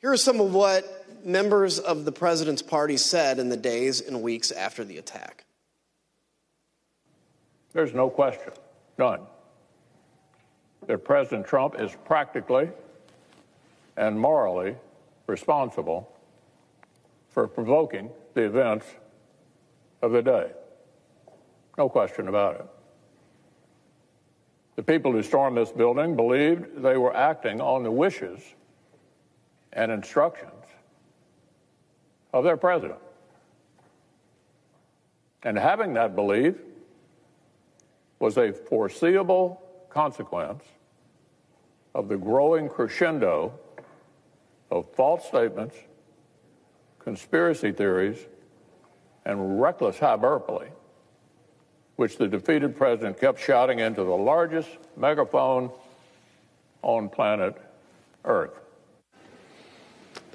Here are some of what members of the president's party said in the days and weeks after the attack. There's no question, none, that President Trump is practically and morally responsible for provoking the events of the day. No question about it. The people who stormed this building believed they were acting on the wishes and instructions of their president. And having that belief was a foreseeable consequence of the growing crescendo of false statements, conspiracy theories, and reckless hyperbole, which the defeated president kept shouting into the largest megaphone on planet Earth.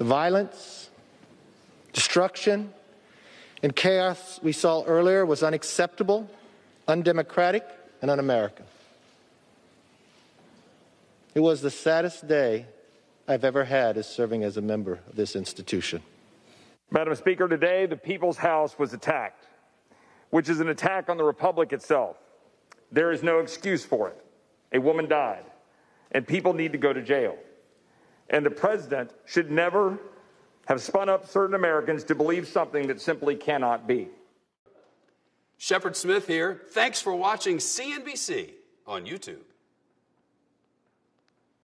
The violence, destruction, and chaos we saw earlier was unacceptable, undemocratic, and un American. It was the saddest day I've ever had as serving as a member of this institution. Madam Speaker, today the People's House was attacked, which is an attack on the Republic itself. There is no excuse for it. A woman died, and people need to go to jail. And the president should never have spun up certain Americans to believe something that simply cannot be. Shepard Smith here. Thanks for watching CNBC on YouTube.